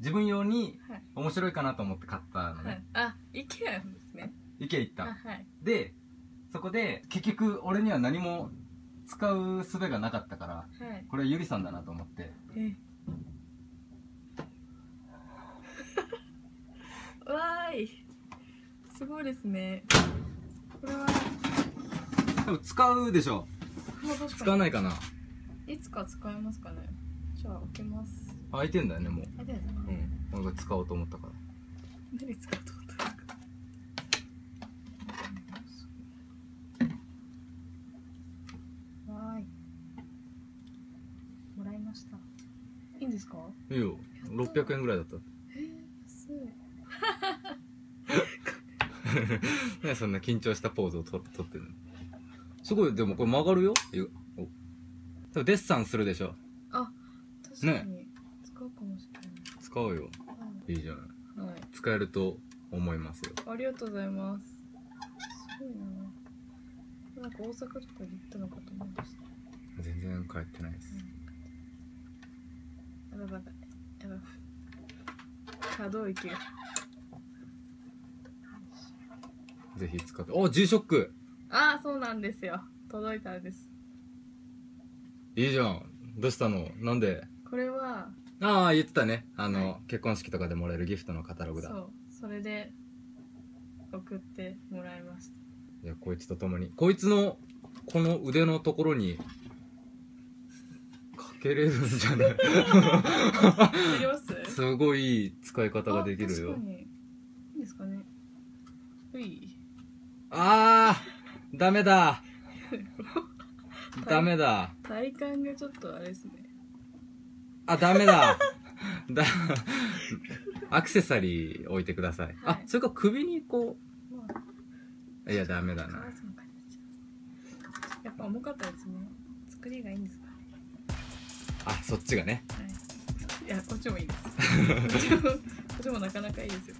自分用にはい。面白いかなと思って買ったのはねい、あ IKEA ですね。池行った。あはい。でそこで結局俺には何も使う術がなかったからはい。これゆりさんだなと思って。え。わーい。すごいですね。これは。でも使うでしょ。まあ確使かないかな。いつか使えますかね。じゃあ開けます開いてんだよねもう。あでうん。俺が使おうと思ったから。何使うと思ったわーい。もらいました。いいんですか？いいよ。600円ぐらいだった。えー、安い。ねそんな緊張したポーズをと取ってるのすごいでもこれ曲がるよ。よお。多分デッサンするでしょ。あ確かに、使うかもしれ使おうよ。ないいいじゃない。はい、はい、使えると思いますよ。ありがとうございます。すごいな。なんか大阪とかに行ったのかと思いました。全然帰ってないです。やばい。やばい。やばい。可動域がぜひ使ってお G ショックああそうなんですよ届い。たんですい。い。じゃんどうしたのなんでこれはああ言ってたね。あの、はい。結婚式とかでもらえるギフトのカタログだ。そう。それで送ってもらいました。じゃあこいつと共に。こいつのこの腕のところにかけれるんじゃない？やります？すごいいい使い方ができるあよ確かに。いいですかね。うい。あーダメだ。ダメだ。体感がちょっとあれですねあダメだ。だアクセサリー置いてください、はい。あそれか首にこまあ。ういやダメだな。やっぱ重かったですね。作りがいいんですかね。あそっちがね。はい。いやこっちもいいです。こっちもこっちもなかなかいいですよ